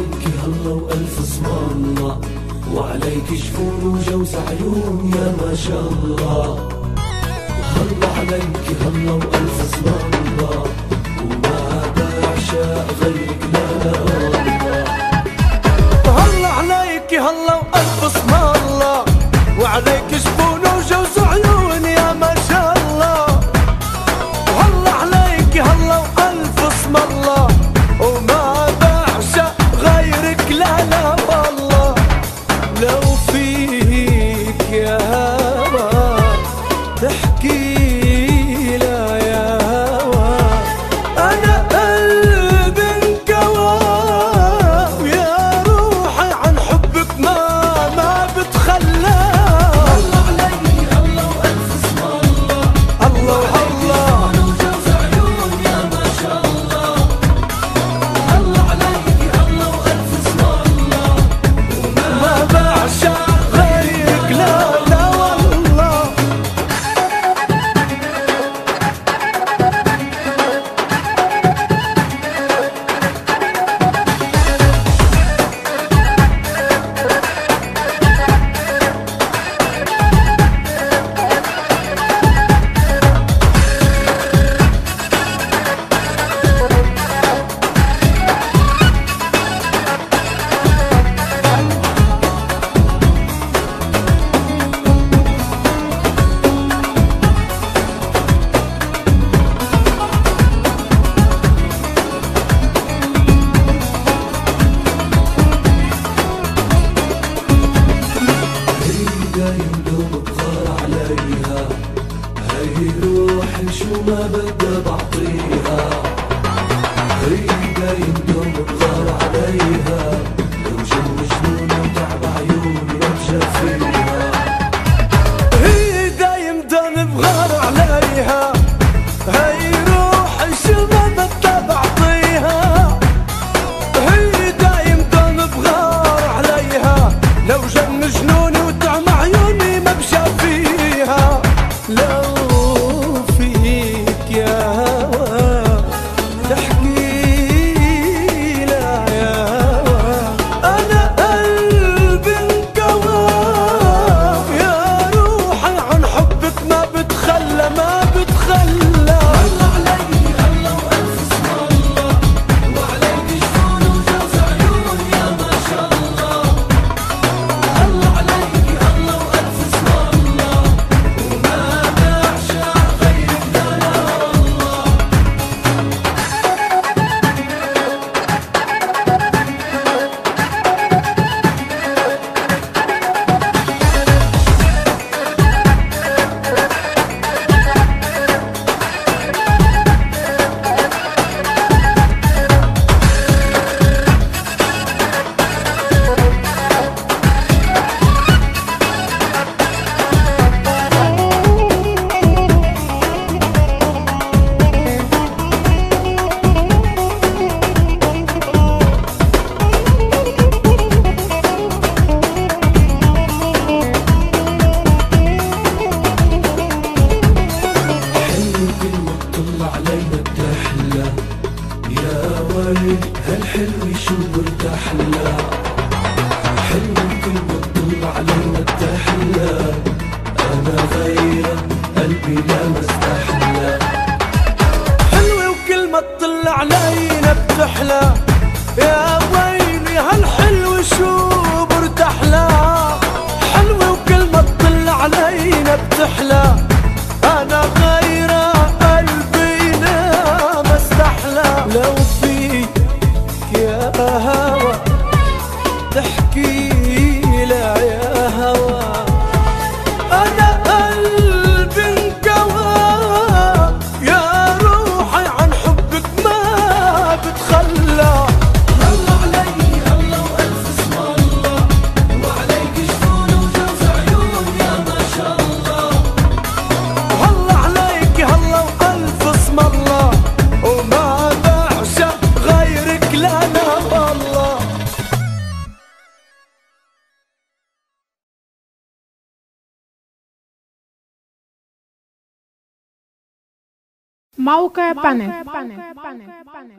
عليك هلا والف اسم الله وعليك شفون وجوز عيون يا ما شاء الله. هلا عليك هلا والف اسم الله وما بعشق غيرك لا لا. bubble الورد هالحلو شو مرتاح لها حلو كل بتطلع علينا التحلى أنا غيرك قلبي لا مستحلى حلوة وكل ما تطل علينا بتحلى يا Mauke Panne. Mauke Panne. Mauke Panne. Panne.